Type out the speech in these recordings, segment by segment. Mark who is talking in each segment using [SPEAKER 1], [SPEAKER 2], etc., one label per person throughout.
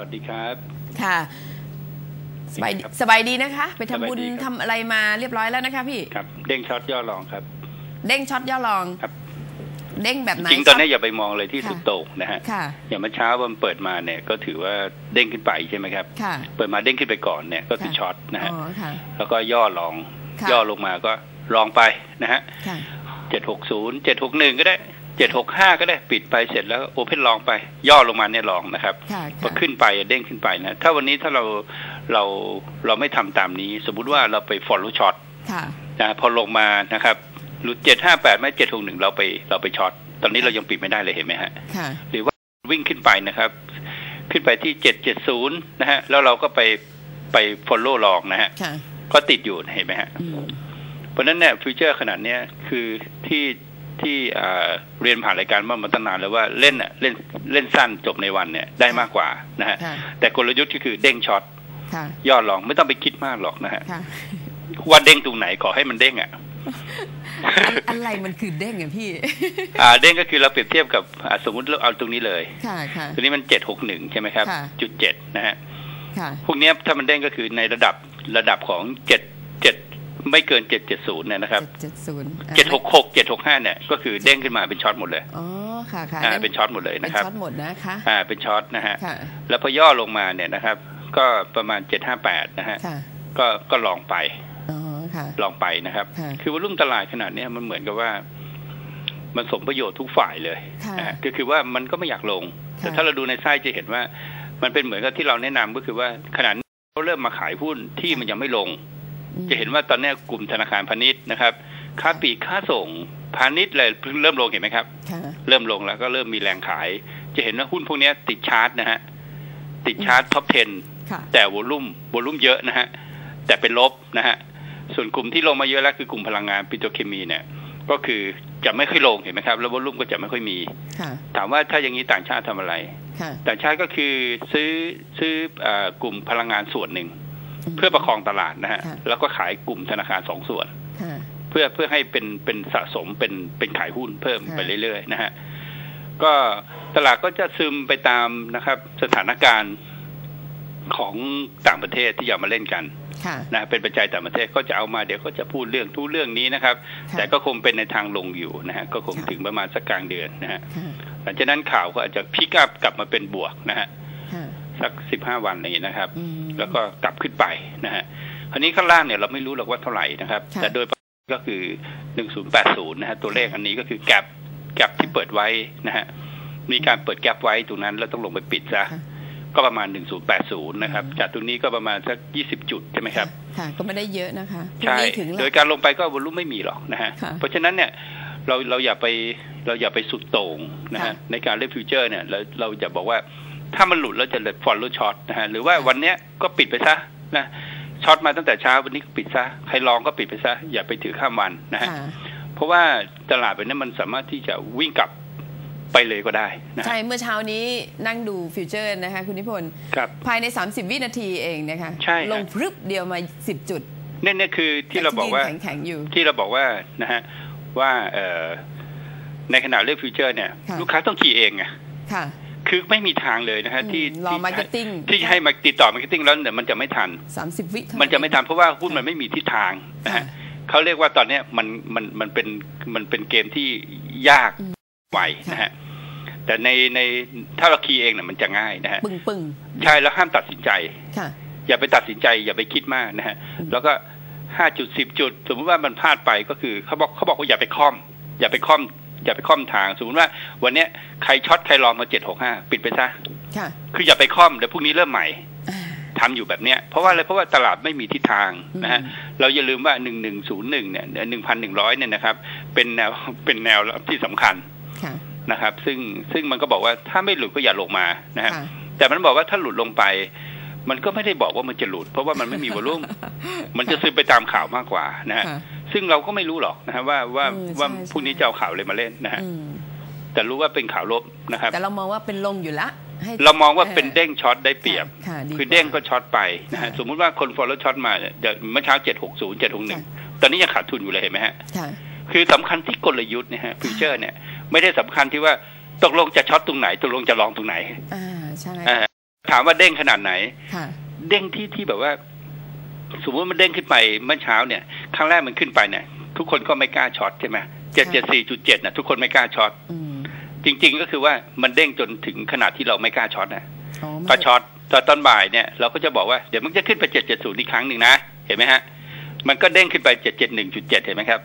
[SPEAKER 1] สวัสดีครับ
[SPEAKER 2] ค่ะ สบายดี
[SPEAKER 1] ครับ
[SPEAKER 2] สบายดีนะคะ ไปทำบุญ
[SPEAKER 1] สบายดีครับ
[SPEAKER 2] ทำอะไรมาเรียบร้อยแล้วนะคะพี่
[SPEAKER 1] ครับ เด้ง short ย่อ long ครับ
[SPEAKER 2] เด้ง short ย่อ long
[SPEAKER 1] ครับ
[SPEAKER 2] เด้งแบบไหน
[SPEAKER 1] จริงๆตอนนี้
[SPEAKER 2] ช็
[SPEAKER 1] อย่าไปมองเลยที่
[SPEAKER 2] ค่ะ
[SPEAKER 1] สุดโต่งนะฮะ
[SPEAKER 2] ค่ะ
[SPEAKER 1] อย่างเมื่อเช้าวันเปิดมาเนี่ยก็ถือว่าเด้งขึ้นไปใช่ไหมครับ
[SPEAKER 2] ค่ะ
[SPEAKER 1] เปิดมาเด้งขึ้นไปก่อนเนี่ยก็คือ
[SPEAKER 2] ค่ะ
[SPEAKER 1] short นะฮะ
[SPEAKER 2] อ๋อค่ะ
[SPEAKER 1] แล้วก็ย่อ long
[SPEAKER 2] ค่ะ
[SPEAKER 1] ย่อลงมาก็ long ไปนะฮะ
[SPEAKER 2] ค่ะ
[SPEAKER 1] เจ็ดหกศูนย์เจ็ดหกหนึ่งก็ได้ เจ็ดหกห้าก็ได้ปิดไปเสร็จแล้ว open long ไป ย่อลงมาเนี่ย long นะครับ
[SPEAKER 2] ค่ะ
[SPEAKER 1] พอ
[SPEAKER 2] ค่ะ
[SPEAKER 1] ขึ้นไปเด้งขึ้นไปนะ ถ้าวันนี้ถ้าเราเราเราไม่ทำตามนี้ สมมุติว่าเราไป follow ช็อต
[SPEAKER 2] ค่ะ
[SPEAKER 1] นะพอลงมานะครับหลุดเจ็ดห้าแปดไม่เจ็ดหกหนึ่งเราไปเราไป short ตอนนี้เรายังปิดไม่ได้เลยเห็นไหมฮะ
[SPEAKER 2] ค่ะ
[SPEAKER 1] หรือว่าวิ่งขึ้นไปนะครับ ขึ้นไปที่เจ็ดเจ็ดศูนย์นะฮะแล้วเราก็ไปไป follow ลองนะฮะ
[SPEAKER 2] ค่ะ
[SPEAKER 1] ก็ติดอยู่เห็นไหมฮะ
[SPEAKER 2] อืม
[SPEAKER 1] เพราะฉะนั้นเนี่ย future ขนาดเนี้ยคือที่ ที่อ่าเรียนผ่านรายการมามาตั้งนานแล้วว่าเล่นอะเล่นเล่นสั้นจบในวันเนี่ยได้มากกว่านะฮะ
[SPEAKER 2] ค่ะ
[SPEAKER 1] แต่กลยุทธ์ก็คือเด้ง short
[SPEAKER 2] ค่ะ
[SPEAKER 1] ย่อ long ไม่ต้องไปคิดมากหรอกนะฮะ
[SPEAKER 2] ค่ะ
[SPEAKER 1] ว่าเด้งตรงไหนขอให้มันเด้งอะ
[SPEAKER 2] อันอะไรมันคือเด้งอะพี่
[SPEAKER 1] อ่าเด้งก็คือเราเปรียบเทียบกับอ่าสมมติเราเอาตรงนี้เลย
[SPEAKER 2] ค่ะค่ะ
[SPEAKER 1] ตัวนี้มันเจ็ดหกหนึ่งใช่ไหมครับ
[SPEAKER 2] ค่ะ
[SPEAKER 1] จุดเจ็ดนะฮะ
[SPEAKER 2] ค่ะ
[SPEAKER 1] พวกเนี้ยถ้ามันเด้งก็คือในระดับระดับของเจ็ดเจ็ด ไม่เกินเจ็ดเจ็ดศูนย์เนี่ยนะครับ
[SPEAKER 2] เจ็ดศูนย์
[SPEAKER 1] เจ็ดหกหกเจ็ดหกห้าเนี่ยก็คือเด้งขึ้นมาเป็น short หมดเลย
[SPEAKER 2] อ๋อค่ะค่ะ
[SPEAKER 1] อ่าเป็น short หมดเลย
[SPEAKER 2] เป็น
[SPEAKER 1] นะครับ
[SPEAKER 2] shortหมดนะคะ
[SPEAKER 1] อ่าเป็น short นะฮะ
[SPEAKER 2] ค่ะ
[SPEAKER 1] แล้วพอย่อลงมาเนี่ยนะครับ ก็ประมาณเจ็ดห้าแปดนะฮะ
[SPEAKER 2] ค่ะ
[SPEAKER 1] ก็ก็ long ไป
[SPEAKER 2] อ๋อค่ะ
[SPEAKER 1] long ไปนะครับ
[SPEAKER 2] ค่ะ
[SPEAKER 1] คือ volume ตลาดขนาดเนี้ยมันเหมือนกับว่า มันสมประโยชน์ทุกฝ่ายเลย
[SPEAKER 2] ค่ะ
[SPEAKER 1] นะฮะก็คือว่ามันก็ไม่อยากลง
[SPEAKER 2] ค่ะ
[SPEAKER 1] แต่ถ้าเราดูในไส้จะเห็นว่า มันเป็นเหมือนกับที่เราแนะนำก็คือว่าขนาดนี้เขาเริ่มมาขายหุ้นที่มันยังไม่ลง
[SPEAKER 2] อืม
[SPEAKER 1] จะเห็นว่าตอนเนี้ยกลุ่มธนาคารพาณิชย์นะครับค่าปลีกค่าส่งพาณิชย์เลยเพิ่งเริ่มลงเห็นไหมครับ
[SPEAKER 2] ค่ะ
[SPEAKER 1] เริ่มลงแล้วก็เริ่มมีแรงขาย จะเห็นว่าหุ้นพวกเนี้ยติดชาร์ตนะฮะติดชาร์ตท็อป 10
[SPEAKER 2] ค่ะ
[SPEAKER 1] แต่วอลุ่มวอลุ่มเยอะนะฮะแต่เป็นลบนะฮะส่วนกลุ่มที่ลงมาเยอะแล้วคือกลุ่มพลังงานปิโตรเคมีเนี่ยก็คือจะไม่ค่อยลงเห็นไหมครับ แล้ววอลุ่มก็จะไม่ค่อยมี
[SPEAKER 2] ค่ะ
[SPEAKER 1] ถามว่าถ้าอย่างนี้ต่างชาติทำอะไร
[SPEAKER 2] ค่ะ
[SPEAKER 1] ต่างชาติก็คือซื้อซื้อเออกลุ่มพลังงานส่วนหนึ่ง
[SPEAKER 2] ม
[SPEAKER 1] เพื่อประคองตลาดนะฮะ
[SPEAKER 2] ค่ะ
[SPEAKER 1] แล้วก็ขายกลุ่มธนาคารสองส่วน
[SPEAKER 2] ค่ะ
[SPEAKER 1] เพื่อเพื่อให้เป็นเป็นสะสมเป็นเป็นขายหุ้นเพิ่ม
[SPEAKER 2] ค่ะ
[SPEAKER 1] ไปเรื่อยๆนะฮะก็ตลาดก็จะซึมไปตามนะครับ สถานการณ์ของต่างประเทศที่อยากมาเล่นกัน
[SPEAKER 2] ค่ะ
[SPEAKER 1] นะเป็นปัจจัยต่างประเทศก็จะเอามาเดี๋ยวก็จะพูดเรื่องทุกเรื่องนี้นะครับ
[SPEAKER 2] ค่ะ
[SPEAKER 1] แต่ก็คงเป็นในทางลงอยู่นะฮะก็คง
[SPEAKER 2] ค่ะ
[SPEAKER 1] ถึงประมาณสักกลางเดือนนะฮะ
[SPEAKER 2] ค่ะ
[SPEAKER 1] หลังจากนั้นข่าวก็อาจจะพิกอัพกลับมาเป็นบวกนะฮะ
[SPEAKER 2] ค่ะ
[SPEAKER 1] สักสิบห้าวันอะไรอย่างนี้นะครับ
[SPEAKER 2] อืม
[SPEAKER 1] แล้วก็กลับขึ้นไปนะฮะคราวนี้ข้างล่างเนี่ยเราไม่รู้หรอกว่าเท่าไหร่นะครับ
[SPEAKER 2] ค่ะ
[SPEAKER 1] แต่โดยประมาณก็คือ1080นะฮะตัวเลขอันนี้ก็คือแกลบแกลบที่เปิดไว้นะฮะมีการเปิดแกลบไว้ตรงนั้นแล้วต้องลงไปปิดซะ
[SPEAKER 2] ค่ะ
[SPEAKER 1] ก็ประมาณ 1080 นะครับ
[SPEAKER 2] อืม
[SPEAKER 1] จากตรงนี้ก็ประมาณสัก 20 จุดใช่ไหมครับ
[SPEAKER 2] ค่ะ ก็ไม่ได้เยอะนะคะพรุ่ง
[SPEAKER 1] ใช่
[SPEAKER 2] นี้ถึงห
[SPEAKER 1] โด
[SPEAKER 2] ลั
[SPEAKER 1] ย
[SPEAKER 2] ก
[SPEAKER 1] การลงไปก็ volume ไม่มีหรอกนะฮะ
[SPEAKER 2] ค่ะ
[SPEAKER 1] เพราะฉะนั้นเนี่ยเราเราอย่าไปเราอย่าไปสุดโต่งนะฮะ
[SPEAKER 2] ค่ะ
[SPEAKER 1] ในการเล่น future เนี่ยเราเราจะบอกว่า ถ้ามันหลุดแล้วจะเลย follow short นะฮะหรือว่าวันเนี้ยก็ปิดไปซะนะ short มาตั้งแต่เช้าวันนี้ก็ปิดซะใคร long ก็ปิดไปซะอย่าไปถือข้ามวันนะฮะ
[SPEAKER 2] ค่ะ
[SPEAKER 1] เพราะว่าตลาดแบบนี้มันสามารถที่จะวิ่งกลับไปเลยก็ได้นะ
[SPEAKER 2] ใช่
[SPEAKER 1] ฮะ
[SPEAKER 2] เมื่อเช้านี้นั่งดู future นะคะคุณนิพนธ์
[SPEAKER 1] ครับ
[SPEAKER 2] ภายใน 30 วินาทีเองนะคะ
[SPEAKER 1] ใช่ฮะ
[SPEAKER 2] ลงพรึบเดียวมา 10 จุด
[SPEAKER 1] เนี่ยเนี่ยคือที่เราบอกว่า
[SPEAKER 2] แข็งๆอยู่
[SPEAKER 1] ที่เราบอกว่านะฮะว่าเอ่อในขณะเลือก future เนี่ย
[SPEAKER 2] ค่ะ
[SPEAKER 1] ลูกค้าต้อง key เองไง
[SPEAKER 2] ค่ะ
[SPEAKER 1] คือไม่มีทางเลยนะฮะที่
[SPEAKER 2] อืมรอ
[SPEAKER 1] ที่
[SPEAKER 2] marketing
[SPEAKER 1] ที่จะให้มาติดต่อ marketing แล้วเนี่ยมันจะไม่ทัน
[SPEAKER 2] 30 วิเท่า
[SPEAKER 1] มันจะไม่ทันเพราะว่าหุ้นมันไม่มีทิศทางนะ
[SPEAKER 2] ค่ะ
[SPEAKER 1] ฮะเขาเรียกว่าตอนเนี้ยมันมันมันเป็นมันเป็นเกมที่ยาก
[SPEAKER 2] อืม
[SPEAKER 1] ไวนะฮะแต่ในในถ้าเราคีย์เองเนี่ยมันจะง่ายนะฮะ
[SPEAKER 2] ปึ้งปึ้ง
[SPEAKER 1] ใช่แล้วห้ามตัดสินใจ
[SPEAKER 2] ๆค่ะ
[SPEAKER 1] อย่าไปตัดสินใจ อย่าไปคิดมากนะฮะ
[SPEAKER 2] อืม
[SPEAKER 1] แล้วก็ห้าจุดสิบจุด สมมติว่ามันพลาดไปก็คือเขาบอกเขาบอกว่าอย่าไปค่อม อย่าไปค่อม อย่าไปค่อมทาง สมมติว่า วันเนี้ยใครช็อตใครลองมาเจ็ดหกห้าปิดไปซะ
[SPEAKER 2] ค่ะ
[SPEAKER 1] คืออย่าไปค่อมเดี๋ยวพรุ่งนี้เริ่มใหม่
[SPEAKER 2] อ่า
[SPEAKER 1] ทำอยู่แบบเนี้ยเพราะว่าอะไรเพราะว่าตลาดไม่มีทิศทางนะฮะ
[SPEAKER 2] อืม
[SPEAKER 1] เราอย่าลืมว่าหนึ่งหนึ่งศูนย์หนึ่งเนี่ยหนึ่งพันหนึ่งร้อยเนี่ยนะครับ เป็นแนวเป็นแนวที่สำคัญ
[SPEAKER 2] ค่ะ
[SPEAKER 1] นะครับ ซึ่งซึ่งมันก็บอกว่าถ้าไม่หลุดก็อย่าลงมานะฮะ
[SPEAKER 2] ค่ะ
[SPEAKER 1] แต่มันบอกว่าถ้าหลุดลงไป มันก็ไม่ได้บอกว่ามันจะหลุด เพราะว่ามันไม่มีวอลุ่มมันจะซึมไปตามข่าวมากกว่านะฮะ
[SPEAKER 2] ค่ะ
[SPEAKER 1] ซึ่งเราก็ไม่รู้หรอกนะฮะว่าว่า
[SPEAKER 2] เออ
[SPEAKER 1] ว่า
[SPEAKER 2] ใช่
[SPEAKER 1] พรุ่งนี้
[SPEAKER 2] ใช่
[SPEAKER 1] จะเอาข่าวอะไรมาเล่นนะฮะ
[SPEAKER 2] อืม
[SPEAKER 1] แต่รู้ว่าเป็นข่าวลบนะครับ
[SPEAKER 2] แต่เรามองว่าเป็นลงอยู่ละให้
[SPEAKER 1] เรามองว่าเป็นเด้งช็อตได้เปรียบ
[SPEAKER 2] ค่ะดี
[SPEAKER 1] คือเด้ง
[SPEAKER 2] ว่า
[SPEAKER 1] ก็ short ไปนะฮะ
[SPEAKER 2] ค่ะ
[SPEAKER 1] สมมุติว่าคน follow short มาเนี่ยเดี๋ยวเมื่อเช้าเจ็ดหกศูนย์เจ็ดหกหนึ่ง
[SPEAKER 2] ค่ะ
[SPEAKER 1] ตอนนี้ยังขาดทุนอยู่เลยเห็นไหมฮะ
[SPEAKER 2] ค่ะ
[SPEAKER 1] คือสำคัญที่กลยุทธ์นะฮะ future เนี่ยไม่ได้สำคัญที่ว่าตกลงจะ short ตรงไหนตกลงจะ long ตรงไหน
[SPEAKER 2] อ่าใช่
[SPEAKER 1] อ่าถามว่าเด้งขนาดไหน
[SPEAKER 2] ค่ะ
[SPEAKER 1] เด้งที่ที่แบบว่า สมมติมันเด้งขึ้นไปเมื่อเช้าเนี่ย ครั้งแรกมันขึ้นไปเนี่ย ทุกคนก็ไม่กล้า short ใช่ไหมเจ็ดเจ็ดสี่จุดเจ็ดนะทุกคนไม่กล้า short อื
[SPEAKER 2] ม
[SPEAKER 1] จริง ๆ ก็คือว่ามันเด้งจนถึงขนาดที่เราไม่กล้า short นะ
[SPEAKER 2] อ๋อ
[SPEAKER 1] พอ short ตอนตอนบ่ายเนี่ยเราก็จะบอกว่าเดี๋ยวมันจะขึ้นไปเจ็ดเจ็ดศูนย์อีกครั้งหนึ่งนะเห็นไหมฮะ มันก็เด้งขึ้นไปเจ็ดเจ็ดหนึ่งจุดเจ็ดเห็นไหมครับ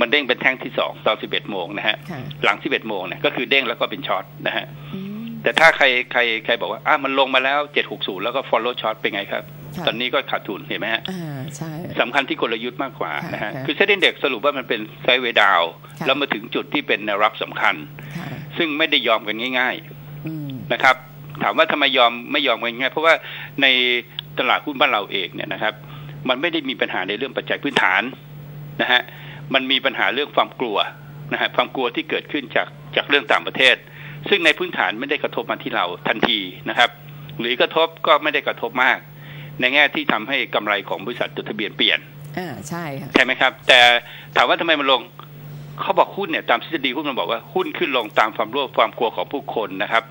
[SPEAKER 1] มันเด้งเป็นแท่งที่สองตอนสิบเอ็ดโมงนะฮะ
[SPEAKER 2] ค่ะ
[SPEAKER 1] หลังสิบเอ็ดโมงเนี่ยก็คือเด้งแล้วก็เป็น short นะฮะ
[SPEAKER 2] อืม
[SPEAKER 1] แต่ถ้าใครใครใครบอกว่าอะมันลงมาแล้วเจ็ดหกศูนย์แล้วก็ follow short เป็นไงครับ
[SPEAKER 2] ค่ะ
[SPEAKER 1] ตอนนี้ก็ขาดทุนเห็นไหมฮะ
[SPEAKER 2] อ่าใช่
[SPEAKER 1] สำคัญที่กลยุทธ์มากกว่านะฮะ
[SPEAKER 2] ค่ะ
[SPEAKER 1] คือ SET Index สรุปว่ามันเป็น sideway down
[SPEAKER 2] ค่ะ
[SPEAKER 1] แล้วมาถึงจุดที่เป็นแนวรับสำคัญ
[SPEAKER 2] ค่ะ
[SPEAKER 1] ซึ่งไม่ได้ยอมกันง่าย
[SPEAKER 2] อืม
[SPEAKER 1] ๆนะครับ ถามว่าทำไมยอมไม่ยอมกันง่ายเพราะว่าในตลาดหุ้นบ้านเราเองเนี่ยนะครับ มันไม่ได้มีปัญหาในเรื่องปัจจัยพื้นฐานนะฮะมันมีปัญหาเรื่องความกลัวนะฮะความกลัวที่เกิดขึ้นจากจากเรื่องต่างประเทศ ซึ่งในพื้นฐานไม่ได้กระทบมาที่เราทันทีนะครับ หรือกระทบก็ไม่ได้กระทบมาก ในแง่ที่ทำให้กำไรของบริษัทจดทะเบียนเปลี่ยน
[SPEAKER 2] อ่าใช่ค่ะ
[SPEAKER 1] ใช่ไหมครับ แต่ถามว่าทำไมมันลงเขาบอกหุ้นเนี่ยตามทฤษฎีหุ้นมันบอกว่าหุ้นขึ้นลงตามความรู้ความกลัวของผู้คนนะครับ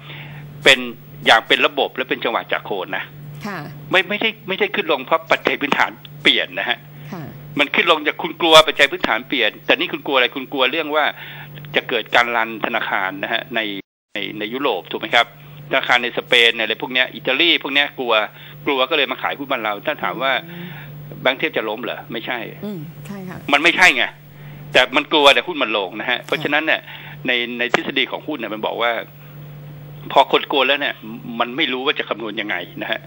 [SPEAKER 1] เป็นอย่างเป็นระบบและเป็นจังหวะจากโคนนะ
[SPEAKER 2] ค่ะ
[SPEAKER 1] ไม่ไม่ใช่ไม่ใช่ขึ้นลงเพราะปัจจัยพื้นฐานเปลี่ยนนะฮะ
[SPEAKER 2] ค่ะ
[SPEAKER 1] มันขึ้นลงจากคุณกลัวปัจจัยพื้นฐานเปลี่ยน แต่นี่คุณกลัวอะไรคุณกลัวเรื่องว่าจะเกิดการรันธนาคารนะฮะในในในยุโรปถูกไหมครับ ธนาคารในสเปนในอะไรพวกเนี้ยอิตาลีพวกเนี้ยกลัวกลัวก็เลยมาขายหุ้นบ้านเรา ถ้าถามว่าแบงก์เทพจะล้มเหรอไม่ใช่
[SPEAKER 2] อืมใช่ค่ะ
[SPEAKER 1] มันไม่ใช่ไงแต่มันกลัวแต่หุ้นมันลงนะฮะเพราะฉะนั้นเนี่ยในในทฤษฎีของหุ้นเนี่ยมันบอกว่า พอคนกลัวแล้วเนี่ย มันไม่รู้ว่าจะคำนวณยังไงนะฮะ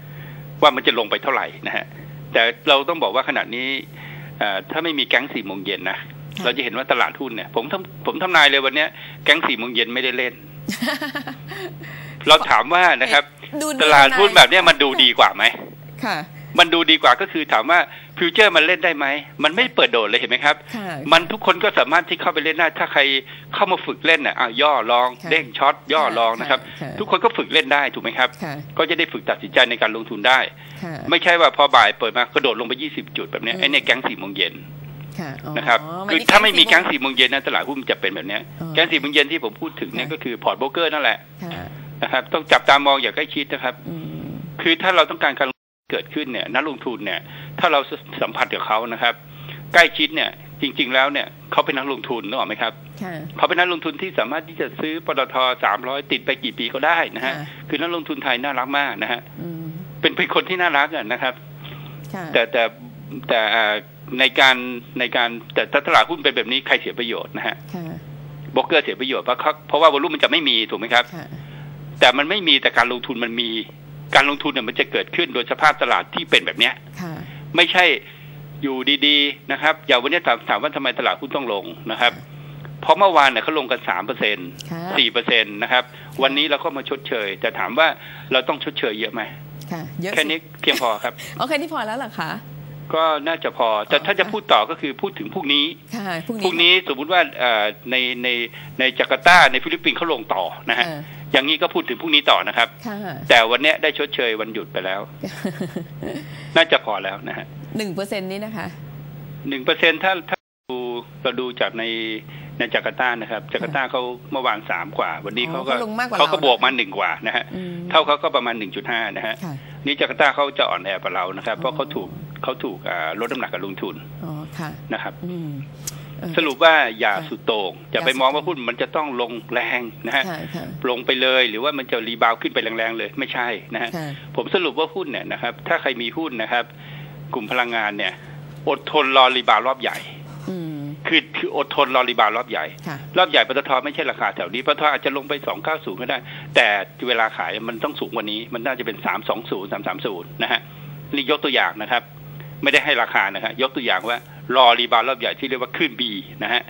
[SPEAKER 1] ว่ามันจะลงไปเท่าไหร่นะฮะแต่เราต้องบอกว่าขณะนี้เอ่อถ้าไม่มีแก๊งสี่โมงเย็นนะ
[SPEAKER 2] ค่ะ
[SPEAKER 1] เราจะเห็นว่าตลาดหุ้นเนี่ย ผมทำผมทำนายเลยวันเนี้ยแก๊งสี่โมงเย็นไม่ได้เล่น เราถามว่านะครับ
[SPEAKER 2] ดู
[SPEAKER 1] ตลาดหุ้นแบบเนี้ยมันดูดีกว่าไหม
[SPEAKER 2] ค่ะ
[SPEAKER 1] มันดูดีกว่าก็คือถามว่า future มันเล่นได้ไหม มันไม่เปิดโดดเลยเห็นไหมครับ
[SPEAKER 2] ค่ะ
[SPEAKER 1] มันทุกคนก็สามารถที่เข้าไปเล่นได้ถ้าใครเข้ามาฝึกเล่นน่ะอะย่อ long
[SPEAKER 2] ค่ะ
[SPEAKER 1] เด้ง short ย่อ long นะครับ
[SPEAKER 2] ค่ะ
[SPEAKER 1] ทุกคนก็ฝึกเล่นได้ถูกไหมครับ
[SPEAKER 2] ค่ะ
[SPEAKER 1] ก็จะได้ฝึกตัดสินใจในการลงทุนได้
[SPEAKER 2] ค่ะ
[SPEAKER 1] ไม่ใช่ว่าพอบ่ายเปิดมากระโดดลงไป 20 จุดแบบเนี้ย
[SPEAKER 2] อืม
[SPEAKER 1] ไอ้เนี่ยแก๊งสี่โมงเย็น
[SPEAKER 2] ค่ะอ๋อ
[SPEAKER 1] นะครับ
[SPEAKER 2] น
[SPEAKER 1] คือ
[SPEAKER 2] ด้
[SPEAKER 1] ถ้าไม่มีแก๊ง
[SPEAKER 2] โง
[SPEAKER 1] สี่โมงเย็นนะตลาดหุ้นมันจะเป็นแบบเนี้ย
[SPEAKER 2] อ๋อ
[SPEAKER 1] แก๊งสี่โมงเย็นที่ผมพูดถึงเนี่ย
[SPEAKER 2] ค่ะ
[SPEAKER 1] ก็คือพอร์ตโบรกเกอร์นั่นแหละ
[SPEAKER 2] ค่ะ
[SPEAKER 1] นะครับ ต้องจับตามองอย่างใกล้ชิดนะครับ
[SPEAKER 2] อืม
[SPEAKER 1] คือถ้าเราต้องการการเกิดขึ้นเนี่ยนักลงทุนเนี่ย ถ้าเราสัมผัสกับเขานะครับ ใกล้ชิดเนี่ย จริง ๆ แล้วเนี่ยเขาเป็นนักลงทุนนึกออกไหมครับ
[SPEAKER 2] ค่ะ
[SPEAKER 1] เขาเป็นนักลงทุนที่สามารถที่จะซื้อปตทสามร้อยติดไปกี่ปีก็ได้นะฮะ
[SPEAKER 2] ค่ะ
[SPEAKER 1] คือนักลงทุนไทยน่ารักมากนะฮะ
[SPEAKER 2] อืม
[SPEAKER 1] เป็นเป็นคนที่น่ารักอะนะครับ
[SPEAKER 2] ค่ะ
[SPEAKER 1] แต่แต่แต่อ่าในการในการแต่ถ้าตลาดหุ้นเป็นแบบนี้ใครเสียประโยชน์นะฮะ
[SPEAKER 2] ค่ะ
[SPEAKER 1] บล็อกเกอร์เสียประโยชน์เพราะเขาเพราะว่าวอลุ่มมันจะไม่มีถูกไหมครับ
[SPEAKER 2] ค่ะ
[SPEAKER 1] แต่มันไม่มีแต่การลงทุนมันมี การลงทุนเนี่ยมันจะเกิดขึ้นโดยสภาพตลาดที่เป็นแบบเนี้ย
[SPEAKER 2] ค่ะ
[SPEAKER 1] ไม่ใช่อยู่ดีๆนะครับ อย่างวันนี้ถามถามว่าทำไมตลาดหุ้นต้องลงนะครับ เพราะเมื่อวานเนี่ยเขาลงกันสามเปอร์เซ็น
[SPEAKER 2] ค่ะ
[SPEAKER 1] สี่เปอร์เซ็นต์นะครับ วันนี้เราก็มาชดเชย แต่ถามว่าเราต้องชดเชยเยอะไหม
[SPEAKER 2] ค่ะเยอะ
[SPEAKER 1] แค่นี้เพียงพอครับ
[SPEAKER 2] โอเคที่พอแล้วเหรอคะ
[SPEAKER 1] ก็น่าจะพอ แต่
[SPEAKER 2] อ๋อ
[SPEAKER 1] ถ้าจะพูดต่อก็คือพูดถึงพรุ่งนี้
[SPEAKER 2] ค่ะพรุ่ง
[SPEAKER 1] พรุ่ง
[SPEAKER 2] นี้
[SPEAKER 1] นี้สมมุติว่าเอ่อในในในจาการ์ตาในฟิลิปปินส์เขาลงต่อนะฮะ
[SPEAKER 2] เออ
[SPEAKER 1] อย่างนี้ก็พูดถึงพรุ่งนี้ต่อนะครับ
[SPEAKER 2] ค่ะ
[SPEAKER 1] แต่วันเนี้ยได้ชดเชยวันหยุดไปแล้ว น่าจะพอแล้วนะฮะ
[SPEAKER 2] หนึ่งเปอร์เซ็นต์นี้นะคะ
[SPEAKER 1] หนึ่งเปอร์เซ็นถ้าถ้าดูเราดูจากในในจาการ์ตานะครับ จาการ์ตาเขาเมื่อวานสามกว่า วันนี้
[SPEAKER 2] อ๋อ
[SPEAKER 1] เขาก็
[SPEAKER 2] เขาลงมากกว่า
[SPEAKER 1] เขาก็
[SPEAKER 2] เรา
[SPEAKER 1] บวกมาหนึ่งกว่านะฮะ
[SPEAKER 2] อืม
[SPEAKER 1] เท่าเขาก็ประมาณหนึ่งจุดห้านะฮะ
[SPEAKER 2] ค่ะ
[SPEAKER 1] นี่จาการ์ตาเขาจะอ่อนแอกว่าเรานะครับ อ๋อเพ
[SPEAKER 2] อ๋
[SPEAKER 1] ราะเขาถูกเขาถูกอ่าลดน้ำหนักการลงทุน
[SPEAKER 2] อ๋อค่ะ
[SPEAKER 1] นะครับ
[SPEAKER 2] อืมเออ
[SPEAKER 1] สรุปว่าอย่า
[SPEAKER 2] ค่ะ
[SPEAKER 1] สุดโต่งอย่า
[SPEAKER 2] อย่า
[SPEAKER 1] ไปมอง
[SPEAKER 2] สุดโต่ง
[SPEAKER 1] ว่าหุ้นมันจะต้องลงแรงนะฮะ
[SPEAKER 2] ค่ะค่ะ
[SPEAKER 1] ลงไปเลยหรือว่ามันจะ rebound ขึ้นไปแรงๆเลยไม่ใช่นะฮะ
[SPEAKER 2] ค่ะ
[SPEAKER 1] ผมสรุปว่าหุ้นเนี่ยนะครับ ถ้าใครมีหุ้นนะครับ กลุ่มพลังงานเนี่ย อดทนรอ rebound รอบใหญ่
[SPEAKER 2] อืม
[SPEAKER 1] คือคืออดทนรอ rebound รอบใหญ่
[SPEAKER 2] ค่ะ
[SPEAKER 1] รอบใหญ่ปตทไม่ใช่ราคาแถวนี้ปตทอาจจะลงไปสองเก้าศูนย์ก็ได้ แต่เวลาขายมันต้องสูงกว่านี้ มันน่าจะเป็นสามสองศูนย์สามสามศูนย์นะฮะนี่ยกตัวอย่างนะครับ ไม่ได้ให้ราคานะครับยกตัวอย่างว่า รอ rebound รอบใหญ่ที่เรียกว่าคลื่น B นะฮะ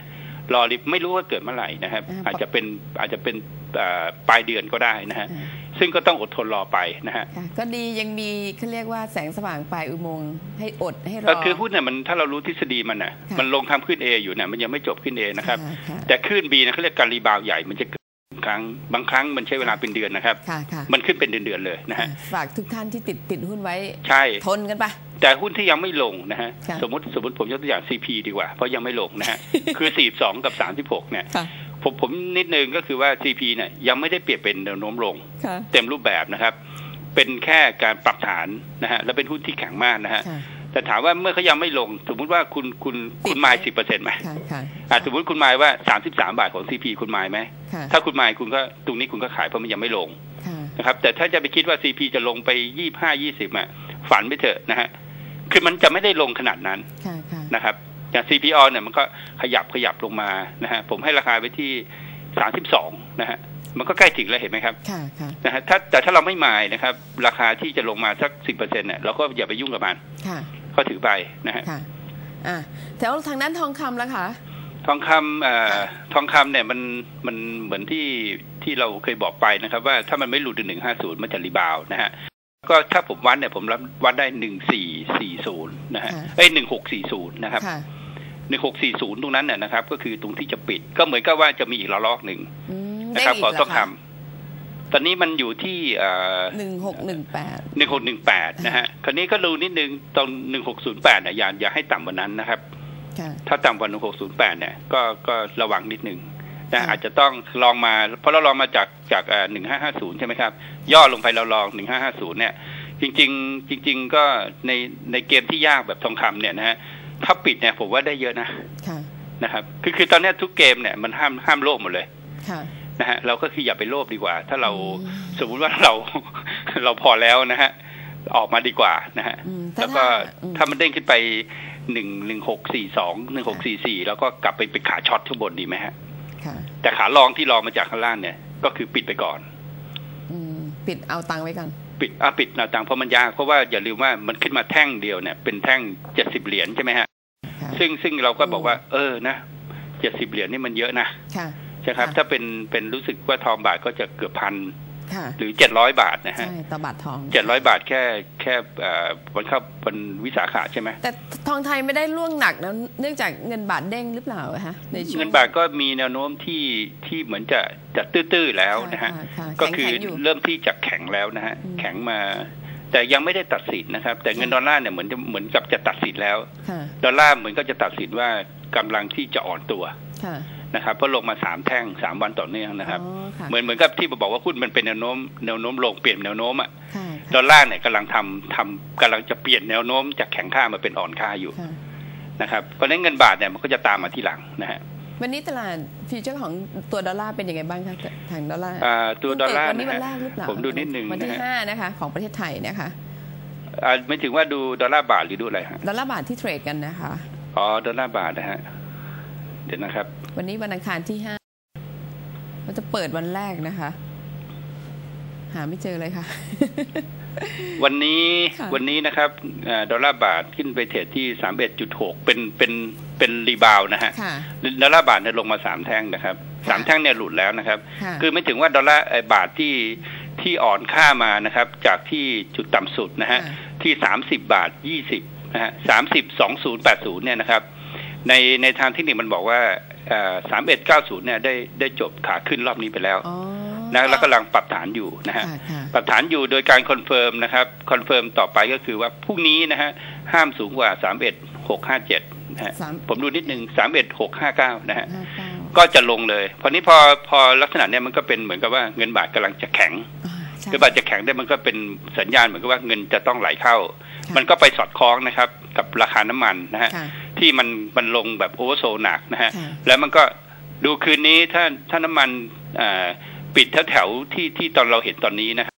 [SPEAKER 1] รอรีไม่รู้ว่าเกิดเมื่อไหร่นะครับ
[SPEAKER 2] อ่า
[SPEAKER 1] อาจจะเป็นอาจจะเป็นเอ่อปลายเดือนก็ได้นะฮะ
[SPEAKER 2] อ่า
[SPEAKER 1] ซึ่งก็ต้องอดทนรอไปนะฮะ
[SPEAKER 2] ค่ะก็ดียังมีเขาเรียกว่าแสงสว่างปลายอุโมงค์ให้อดให้รอ
[SPEAKER 1] ก็คือหุ้นเนี่ยมันถ้าเรารู้ทฤษฎีมันน่ะ
[SPEAKER 2] ค่ะ
[SPEAKER 1] มันลงทำขึ้น A อยู่เนี่ยมันยังไม่จบคลื่น A นะครับ
[SPEAKER 2] ค่ะ
[SPEAKER 1] แต่ขึ้น B นะเขาเรียกการ rebound ใหญ่มันจะเกิด ครั้งบางครั้งมันใช้เวลาเป็นเดือนนะครับ
[SPEAKER 2] ค่ะค่ะ
[SPEAKER 1] มันขึ้นเป็นเดือนๆเลยนะฮะ
[SPEAKER 2] ฝากทุกท่านที่ติดติดหุ้นไว้
[SPEAKER 1] ใช่
[SPEAKER 2] ทนกันไป
[SPEAKER 1] แต่หุ้นที่ยังไม่ลงนะฮะ
[SPEAKER 2] ค่ะ
[SPEAKER 1] สมมติสมมติผมยกตัวอย่าง CP ดีกว่า เพราะยังไม่ลงนะฮะคือ 42 กับ 36 เนี่ย
[SPEAKER 2] ค่ะ
[SPEAKER 1] ผมผมนิดนึงก็คือว่า CP เนี่ยยังไม่ได้เปลี่ยนเป็นแนวโน้มลง
[SPEAKER 2] ค่ะ
[SPEAKER 1] เต็มรูปแบบนะครับ เป็นแค่การปรับฐานนะฮะแล้วเป็นหุ้นที่แข็งมากนะฮะ
[SPEAKER 2] ค่ะ
[SPEAKER 1] แต่ถามว่าเมื่อเขายังไม่ลง สมมุติว่าคุณคุณ
[SPEAKER 2] ติด
[SPEAKER 1] คุณมายสิบเปอร์เซ็นต์ไหม
[SPEAKER 2] ค่ะค่ะ
[SPEAKER 1] อ่าสมมติคุณมายว่าสามสิบสามบาทของซีพีคุณมายไหม
[SPEAKER 2] ค่ะ
[SPEAKER 1] ถ้าคุณมายคุณก็ตรงนี้คุณก็ขายเพราะมันยังไม่ลง
[SPEAKER 2] ค่ะ
[SPEAKER 1] นะครับแต่ถ้าจะไปคิดว่า CP จะลงไปยี่ห้ายี่สิบอะฝันไปเถอะนะฮะคือมันจะไม่ได้ลงขนาดนั้น
[SPEAKER 2] ค่ะค่ะ
[SPEAKER 1] นะครับอย่าง CPO เนี่ยมันก็ขยับขยับลงมานะฮะผมให้ราคาไว้ที่สามสิบสองนะฮะมันก็ใกล้ถึงแล้วเห็นไหมครับ
[SPEAKER 2] ค่ะค่ะ
[SPEAKER 1] นะฮะถ้าแต่ถ้าเราไม่มายนะครับ ราคาที่จะลงมาสักสิบเปอร์เซ็นต์เนี่ยเราก็อย่าไปยุ่งกับมัน
[SPEAKER 2] ค่ะ
[SPEAKER 1] ก็ถือไปนะฮะ
[SPEAKER 2] ค่ะอะแถวทางด้านทองคำแล้วค่ะ
[SPEAKER 1] ทองคำเอ่อทองคำเนี่ยมันมันเหมือนที่ที่เราเคยบอกไปนะครับ ว่าถ้ามันไม่หลุดหนึ่งห้าศูนย์มันจะ rebound นะฮะก็ถ้าผมวัดเนี่ยผมรับวัดได้หนึ่งสี่สี่ศูนย์นะฮะ
[SPEAKER 2] ค่ะ
[SPEAKER 1] เอ้ยหนึ่งหกสี่ศูนย์นะครับ
[SPEAKER 2] ค่ะ
[SPEAKER 1] หนึ่งหกสี่ศูนย์ตรงนั้นเนี่ยนะครับ ก็คือตรงที่จะปิดก็เหมือนกับว่าจะมีอีกระลอกหนึ่ง
[SPEAKER 2] อืม
[SPEAKER 1] นะครับ
[SPEAKER 2] ได้อีก
[SPEAKER 1] ขอ
[SPEAKER 2] เหร
[SPEAKER 1] ต้อง
[SPEAKER 2] คะ
[SPEAKER 1] ทำ ตอนนี้มันอยู่ที่เอ่อ
[SPEAKER 2] หนึ่งหกหนึ่งแปด
[SPEAKER 1] หนึ่งหกหนึ่งแปดนะฮะคราวนี้ก็ดูนิดนึงตรงหนึ่งหกศูนย์แปดเนี่ยอย่าอย่าให้ต่ำกว่านั้นนะครับ
[SPEAKER 2] ค่ะ
[SPEAKER 1] ถ้าต่ำกว่า1608เนี่ยก็ก็ระวังนิดหนึ่งนะ
[SPEAKER 2] ค่ะ
[SPEAKER 1] อาจจะต้องลองมาเพราะเราลองมาจากจากเอ่อ1550ใช่ไหมครับ ย่อลงไปเราลอง1550เนี่ย จริง ๆ จริง ๆ ก็ในในเกมที่ยากแบบทองคำเนี่ยนะฮะถ้าปิดเนี่ยผมว่าได้เยอะนะ
[SPEAKER 2] ค่ะ
[SPEAKER 1] นะครับ คือคือตอนเนี้ยทุกเกมเนี่ยมันห้ามห้ามโลภหมดเลย
[SPEAKER 2] ค่ะ
[SPEAKER 1] นะฮะเราก็คืออย่าไปโลภดีกว่า ถ้าเรา
[SPEAKER 2] อืม
[SPEAKER 1] สมมุติว่าเราเราพอแล้วนะฮะออกมาดีกว่านะฮะ
[SPEAKER 2] อืม
[SPEAKER 1] แล้วก็
[SPEAKER 2] อืม
[SPEAKER 1] ถ้ามันเด้งขึ้นไปหนึ่งหนึ่งหกสี่สองหนึ่งหกสี่สี่แล้วก็กลับไปเป็นขาช็อตข้างบนดีไหมฮะ
[SPEAKER 2] ค่ะ
[SPEAKER 1] แต่ขาลองที่ลองมาจากข้างล่างเนี่ย ก็คือปิดไปก่อน
[SPEAKER 2] อืมปิดเอาตังค์ไว้ก่อน
[SPEAKER 1] ปิดอะปิดหน้าต่างเพราะมันยากเพราะว่าอย่าลืมว่ามันขึ้นมาแท่งเดียวเนี่ย เป็นแท่งเจ็ดสิบเหรียญใช่ไหมฮะ
[SPEAKER 2] ค่ะ
[SPEAKER 1] ซึ่งซึ่งเราก็บอกว่า เออนะเจ็ดสิบเหรียญนี่มันเยอะนะ
[SPEAKER 2] ค่ะ
[SPEAKER 1] ใช่ครับ
[SPEAKER 2] ค่ะ
[SPEAKER 1] ถ้าเป็นเป็นรู้สึกว่าทองบาทก็จะเกือบพัน
[SPEAKER 2] ค่ะ
[SPEAKER 1] หรือเจ็ดร้อยบาทนะฮะ
[SPEAKER 2] ใช่ตบาททอง
[SPEAKER 1] เจ็ดร้อยบาทแค่แค่เอ่อวันเข้าวันวิสาขะใช่ไหม
[SPEAKER 2] แต่ทองไทยไม่ได้ล่วงหนักนะเนื่องจากเงินบาทเด้งหรือเปล่าอะฮะในช่วง
[SPEAKER 1] เงินบาทก็มีแนวโน้มที่ที่เหมือนจะจะตื้อๆแล้วนะฮะ
[SPEAKER 2] ค่ค่ะ
[SPEAKER 1] ก็คือ
[SPEAKER 2] แข็งๆยู่
[SPEAKER 1] เริ่มที่จะแข็งแล้วนะฮะ
[SPEAKER 2] อืม
[SPEAKER 1] แข็งมาแต่ยังไม่ได้ตัดสินนะครับ แต่เงินดอลลาร์เนี่ยเหมือนจะเหมือนกับจะตัดสินแล้ว
[SPEAKER 2] ค่ะ
[SPEAKER 1] ดอลลาร์เหมือนก็จะตัดสินว่ากำลังที่จะอ่อนตัว
[SPEAKER 2] ค่ะ
[SPEAKER 1] นะครับเพราะลงมาสามแท่งสามวันต่อเนื่องนะครับ
[SPEAKER 2] อ๋อค่ะ
[SPEAKER 1] เหมือนเหมือนกับที่บอกว่าหุ้นมันเป็นแนวโน้มแนวโน้มลงเปลี่ยนแนวโน้มอะ
[SPEAKER 2] ค่ะ
[SPEAKER 1] ดอลลาร์เนี่ยกำลังทำทำกำลังจะเปลี่ยนแนวโน้มจากแข็งค่ามาเป็นอ่อนค่าอยู่
[SPEAKER 2] ค่ะ
[SPEAKER 1] นะครับเพราะฉะนั้นเงินบาทเนี่ยมันก็จะตามมาทีหลังนะฮะ
[SPEAKER 2] วันนี้ตลาด future ของตัวดอลลาร์เป็นยังไงบ้างคะทางดอลลาร์
[SPEAKER 1] อ่าตัวดอลลาร์
[SPEAKER 2] วันนี้
[SPEAKER 1] นะฮะวัน
[SPEAKER 2] แรกหรือเปล่า
[SPEAKER 1] ผมดูนิดนึง
[SPEAKER 2] วันที่
[SPEAKER 1] นะฮะ
[SPEAKER 2] ห้านะคะของประเทศไทยนะคะ
[SPEAKER 1] อ่าไม่ถึงว่าดูดอลลาร์บาทหรือดูอะไรฮะ
[SPEAKER 2] ดอลลาร์บาทที่ trade กันนะคะ
[SPEAKER 1] อ๋อดอลลาร์บาทนะฮะ เดี๋ยวนะครับ
[SPEAKER 2] วันนี้วันอังคารที่ห้ามันจะเปิดวันแรกนะคะ หาไม่เจอเลยค่ะ
[SPEAKER 1] วันนี้
[SPEAKER 2] ค่ะ
[SPEAKER 1] วันนี้นะครับอ่าดอลลาร์บาทขึ้นไป trade ที่สามเอ็ดจุดหกเป็นเป็นเป็น rebound นะฮะ
[SPEAKER 2] ค่ะ
[SPEAKER 1] ดอลลาร์บาทเนี่ยลงมาสามแท่งนะครับสามแท่งเนี่ยหลุดแล้วนะครับ
[SPEAKER 2] ค่ะ
[SPEAKER 1] คือไม่ถึงว่าดอลลาร์เอ่อบาทที่ที่อ่อนค่ามานะครับ จากที่จุดต่ำสุดนะฮะ
[SPEAKER 2] ค่ะ
[SPEAKER 1] ที่สามสิบบาทยี่สิบนะฮะสามสิบสองศูนย์แปดศูนย์เนี่ยนะครับ ในในทางเทคนิคมันบอกว่าสามเอ็ดเก้าศูนย์เนี่ยได้ได้จบขาขึ้นรอบนี้ไปแล้ว
[SPEAKER 2] อ๋อ
[SPEAKER 1] นะแล้วกำลังปรับฐานอยู่นะฮะ
[SPEAKER 2] ค่ะค่ะ
[SPEAKER 1] ปรับฐานอยู่โดยการ confirm นะครับ confirm ต่อไปก็คือว่าพรุ่งนี้นะฮะห้ามสูงกว่าสามเอ็ดหกห้าเจ็ดนะฮะ
[SPEAKER 2] สาม
[SPEAKER 1] ผมดูนิดหนึ่งสามเอ็ดหกห้าเก้านะฮะ
[SPEAKER 2] ห้าเก้า
[SPEAKER 1] ก็จะลงเลยพอนี้พอพอลักษณะเนี้ยมันก็เป็นเหมือนกับว่าเงินบาทกำลังจะแข็ง
[SPEAKER 2] อ่าใช่
[SPEAKER 1] เงินบาทจะแข็งได้มันก็เป็นสัญญาณเหมือนกับว่าเงินจะต้องไหลเข้า
[SPEAKER 2] ค่ะ
[SPEAKER 1] มันก็ไปสอดคล้องนะครับ กับราคาน้ำมันนะฮะ
[SPEAKER 2] ค่ะ
[SPEAKER 1] ที่มันมันลงแบบ oversold หนักนะฮะ
[SPEAKER 2] ค่ะ
[SPEAKER 1] แล้วมันก็ดูคืนนี้ถ้าถ้าน้ำมันอ่าปิดแถวแถวๆที่ที่ตอนเราเห็นตอนนี้นะครับ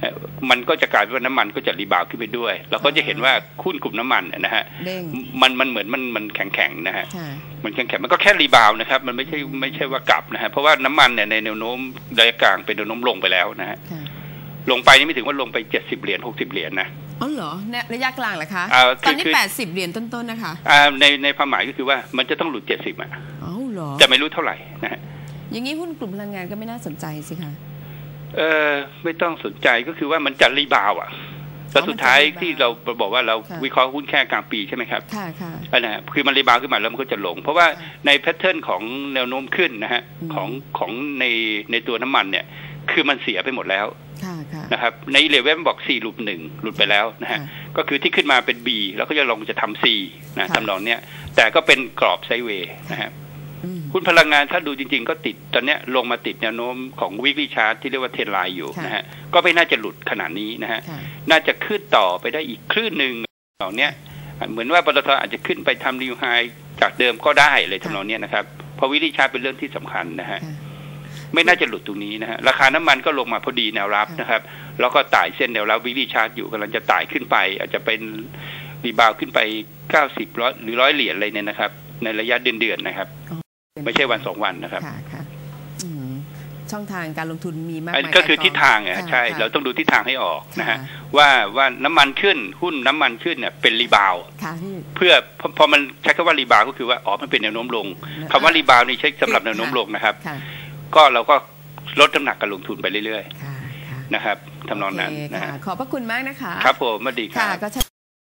[SPEAKER 1] เอ่อมันก็จะกลายเป็นว่าน้ำมันก็จะ rebound ขึ้นไปด้วย เราก็จะเห็นว่าหุ้นกลุ่มน้ำมันเนี่ยนะฮะ
[SPEAKER 2] เด้ง
[SPEAKER 1] มันมันเหมือนมันมันแข็งแข็งๆนะฮะ
[SPEAKER 2] ค่ะ
[SPEAKER 1] มันแข็งแข็งๆมันก็แค่ rebound นะครับ มันไม่ใช่ไม่ใช่ว่ากลับนะฮะเพราะว่าน้ำมันเนี่ยในแนวโน้มระยะกลางเป็นแนวโน้มลงไปแล้วนะฮะ
[SPEAKER 2] ค่ะ
[SPEAKER 1] ลงไปนี่ไม่ถึงว่าลงไปเจ็ดสิบเหรียญหกสิบเหรียญนะ
[SPEAKER 2] อ๋อเหรอเนี่ยระยะกลางเหรอคะ
[SPEAKER 1] อ่าคือ
[SPEAKER 2] ตอนนี้
[SPEAKER 1] คือ
[SPEAKER 2] แปดสิบเหรียญต้นๆนะคะ
[SPEAKER 1] อ่าในในความหมายก็คือว่ามันจะต้องหลุดเจ็ดสิบอะ
[SPEAKER 2] อ๋อเหรอ
[SPEAKER 1] แต่ไม่รู้เท่าไหร่นะฮะ
[SPEAKER 2] อย่างนี้หุ้นกลุ่มพลังงานก็ไม่น่าสนใจสิคะ
[SPEAKER 1] เออไม่ต้องสนใจก็คือว่ามันจะ rebound อะแล้วสุดท้าย
[SPEAKER 2] มันจะ rebound
[SPEAKER 1] ที่เราบอกว่าเรา
[SPEAKER 2] ค่ะ
[SPEAKER 1] วิเคราะห์หุ้นแค่กลางปีใช่ไหมครับ
[SPEAKER 2] ค่ะค่ะ
[SPEAKER 1] อันนั้นคือมัน rebound ขึ้นมาแล้วมันก็จะลง เพราะว่า
[SPEAKER 2] ค่ะ
[SPEAKER 1] ใน pattern ของแนวโน้มขึ้นนะฮะ
[SPEAKER 2] อืม
[SPEAKER 1] ของของในในตัวน้ำมันเนี่ย คือมันเสียไปหมดแล้ว
[SPEAKER 2] ค่ะค่ะ
[SPEAKER 1] นะครับในเลเวลบอก4หลุดหนึ่งหลุดไปแล้วนะฮะ
[SPEAKER 2] ค่ะ
[SPEAKER 1] ก็คือที่ขึ้นมาเป็น B แล้วก็จะลงจะทำ C นะ
[SPEAKER 2] ค่ะ
[SPEAKER 1] ทำนองเนี้ยแต่ก็เป็นกรอบ sideway นะฮะ
[SPEAKER 2] อืม
[SPEAKER 1] หุ้นพลังงานถ้าดูจริง ๆ ก็ติดตอนเนี้ยลงมาติดแนวโน้มของ weekly chart ที่เรียกว่า trend line อยู่
[SPEAKER 2] ค่ะ
[SPEAKER 1] นะฮะก็ไม่น่าจะหลุดขนาดนี้นะฮะ
[SPEAKER 2] ค่ะ
[SPEAKER 1] น่าจะขึ้นต่อไปได้อีกคลื่นหนึ่งเหล่าเนี้ยเหมือนว่าปตทอาจจะขึ้นไปทำรีวไฮจากเดิมก็ได้เลยทำนองเนี้ยนะครับเพราะ weekly chart เป็นเรื่องที่สำคัญนะฮะ
[SPEAKER 2] ค่ะ
[SPEAKER 1] ไม่น่าจะหลุดตรงนี้นะฮะราคาน้ำมันก็ลงมาพอดีแนวรับ
[SPEAKER 2] ค่ะ
[SPEAKER 1] นะครับ แล้วก็ไต่เส้นแนวรับ weekly chart อยู่กำลังจะไต่ขึ้นไป อาจจะเป็น rebound ขึ้นไปเก้าสิบร้อยหรือร้อยเหรียญอะไรเนี่ยนะครับ ในระยะเดือนๆนะครับ ไม่ใช่วันสองวันนะครับ
[SPEAKER 2] ค่ะค่ะอืมช่องทางการลงทุนมีมาก
[SPEAKER 1] อัน
[SPEAKER 2] มาย
[SPEAKER 1] ก็คือ
[SPEAKER 2] ไกล
[SPEAKER 1] ทิศทางอะ
[SPEAKER 2] ค่ะ
[SPEAKER 1] ใช่
[SPEAKER 2] ค่ะ
[SPEAKER 1] เราต้องดูทิศทางให้ออกนะฮะ
[SPEAKER 2] ค่ะ
[SPEAKER 1] ว่าว่าน้ำมันขึ้นหุ้นน้ำมันขึ้นเนี่ยเป็น rebound
[SPEAKER 2] ค่ะพี่
[SPEAKER 1] เพื่อพอพอมันใช้คำว่า rebound ก็คือว่าอ๋อมันเป็นแนวโน้มลงคำว่า rebound นี่ใช้สำหรับแนวโน้มลงนะครับ
[SPEAKER 2] ค่ะ
[SPEAKER 1] ก็เราก็ลดน้ำหนักการลงทุนไปเรื่อย
[SPEAKER 2] ค่ะค่ะ
[SPEAKER 1] ๆนะครับทำนองนั้น
[SPEAKER 2] โอเค
[SPEAKER 1] นะ
[SPEAKER 2] ค่ะ
[SPEAKER 1] ฮะ
[SPEAKER 2] ขอบพระคุณมากนะคะ
[SPEAKER 1] ครับผมสวัสดีค
[SPEAKER 2] ค่ะ
[SPEAKER 1] รับ
[SPEAKER 2] ก็